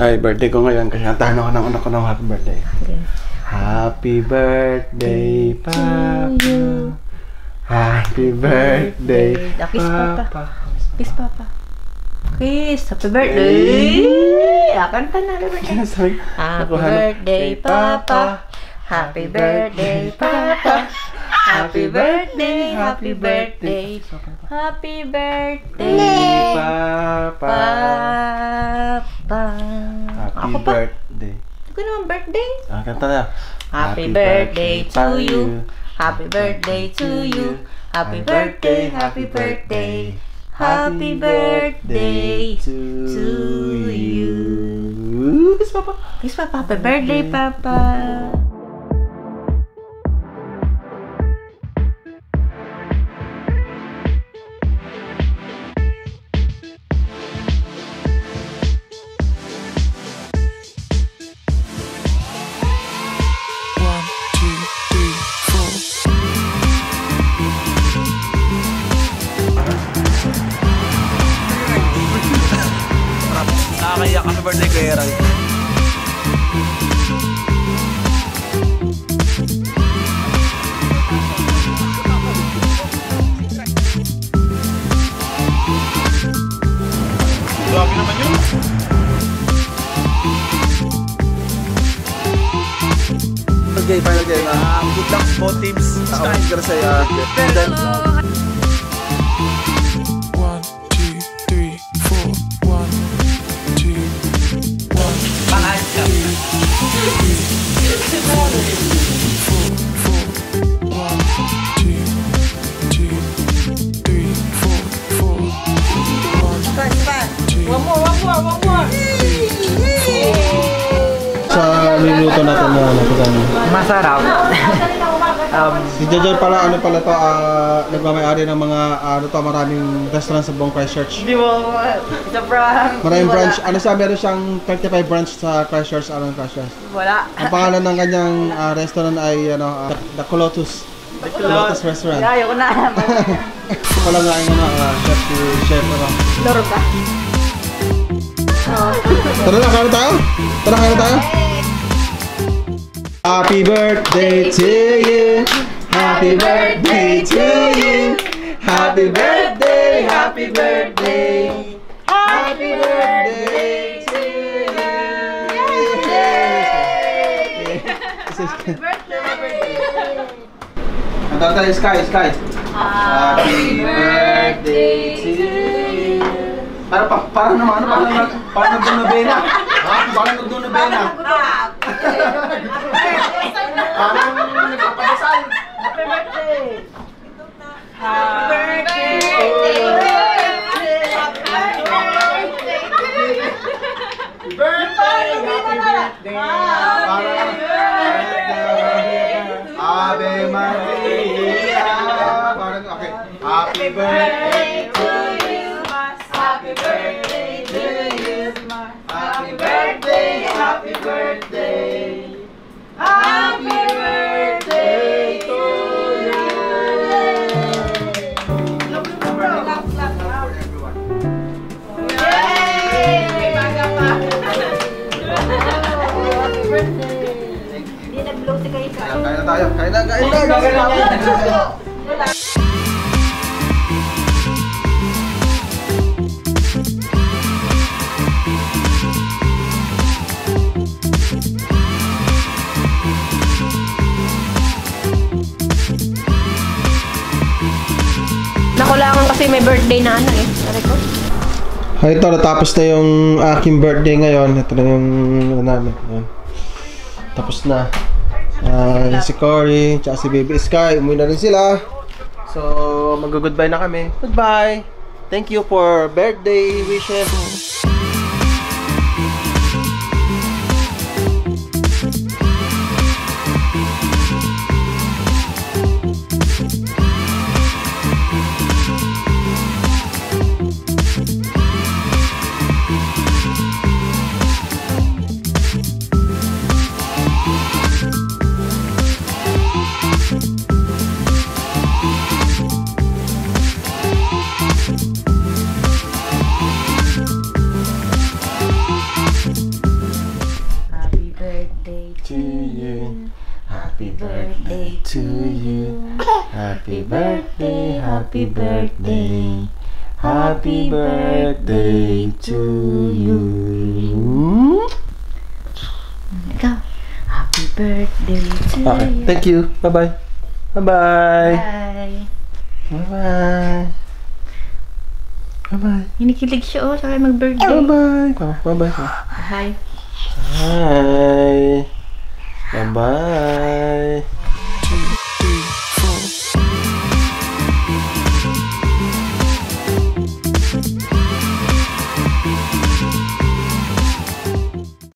Ay, birthday ko ngayon kasi nantahan ako ng anak ko ng happy birthday. Okay. Happy birthday, Papa. Happy birthday, Ah, kiss, Papa. Papa. Kiss, Papa. Kiss. Happy birthday. Ah, kanta na. Happy birthday. Happy birthday, Papa. Happy birthday, Papa. Happy birthday, happy birthday. Happy birthday, Papa. Happy Ako pa. birthday. Ako naman birthday. Ah, kanta na. Happy birthday to you. Happy birthday to you. Happy birthday, happy birthday. Happy birthday to you. Kiss Papa. Kiss Papa. Happy birthday, Papa. Nakakaya ka sa birthday ko, Eray. Grabe naman yun. Game, final game. Um, good luck gonna say, uh, and then, One more, one more, one more. sa niluto natin na ano, kasama. Masarap. um, Si Jojo pala, ano pala to, ah, nagmamayari ng mga, ano to, maraming restaurant sa buong Christchurch. Di mo, isa prank. Maraming Wala. branch, ano siya, meron siyang 35 branch sa Christchurch, ano, Christchurch. Wala. Ang pangalan ng kanyang ah, restaurant ay, ano, ah, The, The Colotus. The Colotus Restaurant. Ayaw ko na. Wala nga yung ano, ah, chef, si chef, ano. Laro ka. Tara na, kain tayo? Tara, kain tayo? Happy birthday to you. Happy birthday to you. Happy birthday, happy birthday. Happy birthday to you. Ang tayo, Sky, Sky. Happy birthday to you. Para pa, para naman, ano, para para nagdunobena. Ha? Para nagdunobena. Parang nagpapadasal. Happy birthday. Happy birthday. Birthday! Happy birthday! Ave Maria! Parang, okay. Happy birthday Hindi nag-blow si kayo ka. Kain na tayo. Kain na, kain na. Kain na. Nakulangan kasi may birthday na ano eh. Sabi ko. Ito, natapos na yung aking birthday ngayon. Ito na yung ano namin. Tapos na. Ah, si Cory, tsaka si Baby Sky, umuwi na rin sila. So, mag-goodbye na kami. Goodbye! Thank you for birthday wishes. Happy birthday to you. Happy birthday, happy birthday. Happy birthday to you. Ikaw. Happy birthday to Okay, you. thank you. Bye-bye. Bye-bye. Bye. Bye-bye. Bye-bye. Hinikilig siya oh, sa mag-birthday. Bye-bye. Oh, bye-bye. Hi. Bye. Bye-bye.